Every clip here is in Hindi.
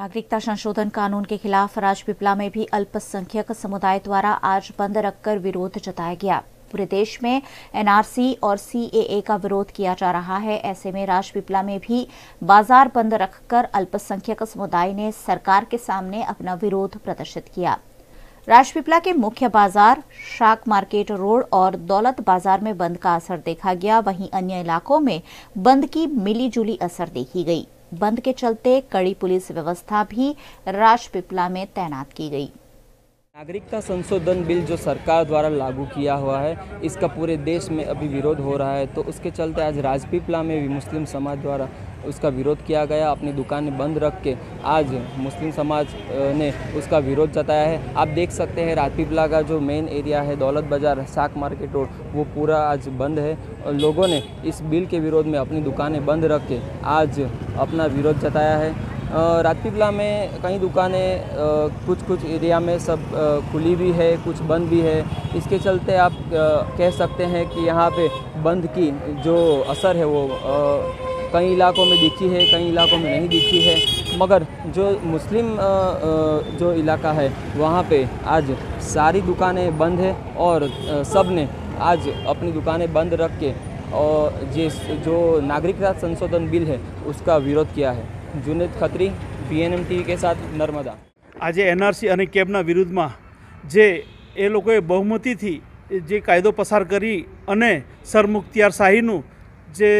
नागरिकता संशोधन कानून के खिलाफ राजपिपला में भी अल्पसंख्यक समुदाय द्वारा आज बंद रखकर विरोध जताया गया। पूरे देश में एनआरसी और सीएए का विरोध किया जा रहा है। ऐसे में राजपिपला में भी बाज़ार बंद रखकर अल्पसंख्यक समुदाय ने सरकार के सामने अपना विरोध प्रदर्शित किया। राजपिपला के मुख्य बाज़ार, शाक मार्केट रोड और दौलत बाज़ार में बंद का असर देखा गया। वहीं अन्य इलाकों में बंद की मिलीजुली असर देखी गई। बंद के चलते कड़ी पुलिस व्यवस्था भी राजपिपला में तैनात की गई। नागरिकता संशोधन बिल जो सरकार द्वारा लागू किया हुआ है, इसका पूरे देश में अभी विरोध हो रहा है। तो उसके चलते आज राजपीपला में भी मुस्लिम समाज द्वारा उसका विरोध किया गया। अपनी दुकानें बंद रख के आज मुस्लिम समाज ने उसका विरोध जताया है। आप देख सकते हैं राजपीपला का जो मेन एरिया है, दौलत बाज़ार शाक मार्केट रोड, वो पूरा आज बंद है। और लोगों ने इस बिल के विरोध में अपनी दुकानें बंद रख के आज अपना विरोध जताया है। राजपीपला में कई दुकानें कुछ कुछ एरिया में सब खुली भी है, कुछ बंद भी है। इसके चलते आप कह सकते हैं कि यहाँ पे बंद की जो असर है वो कई इलाकों में दिखी है, कई इलाकों में नहीं दिखी है। मगर जो मुस्लिम जो इलाका है, वहाँ पे आज सारी दुकानें बंद है और सबने आज अपनी दुकानें बंद रख के और जिस जो नागरिकता संशोधन बिल है, उसका विरोध किया है। જુનેદ ખત્રી વીએનએમ ટીવી કે સાથ નર્મદા. આજે એનઆરસી અને કેબના વિરુદ્ધમાં જે એ લોકોએ બહુમતીથી જે કાયદો પસાર કરી અને સરમુખત્યાર શાહીનું જે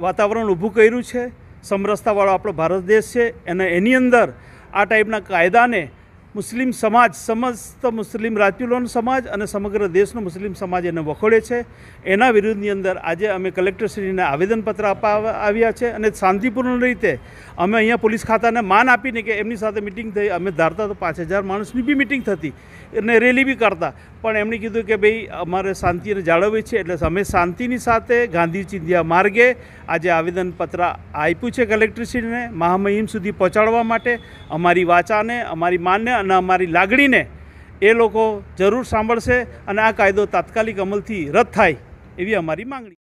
વાતાવરણ ઊભું કર્યું છે, સમરસતાવાળો આપણો ભારત દેશ છે, અને એની અંદર આ ટાઈપના કાયદાને મુસ્લિમ સમાજ, સમસ્ત મુસ્લિમ રાજપીલોનો સમાજ અને સમગ્ર દેશનો મુસ્લિમ સમાજ એને વખોડે છે. એના વિરુદ્ધની અંદર આજે અમે કલેક્ટરશ્રીને આવેદનપત્ર આપવા આવ્યા છે અને શાંતિપૂર્ણ રીતે અમે અહીંયા પોલીસ ખાતાને માન આપીને કે એમની સાથે મિટિંગ થઈ. અમે ધારતા તો પાંચ હજાર માણસની બી મિટિંગ થતી અને રેલી બી કરતા પણ એમણે કીધું કે ભાઈ, અમારે શાંતિને જાળવવી છે એટલે અમે શાંતિની સાથે ગાંધી ચિંધ્યા માર્ગે આજે આવેદનપત્ર આપ્યું છે કલેક્ટરશ્રીને મહામહિમ સુધી પહોંચાડવા માટે. અમારી વાચાને, અમારી માનને અને અમારી લાગણીને એ લોકો જરૂર સાંભળશે અને આ કાયદો તાત્કાલિક અમલથી રદ થાય એવી અમારી માંગણી